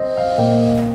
Música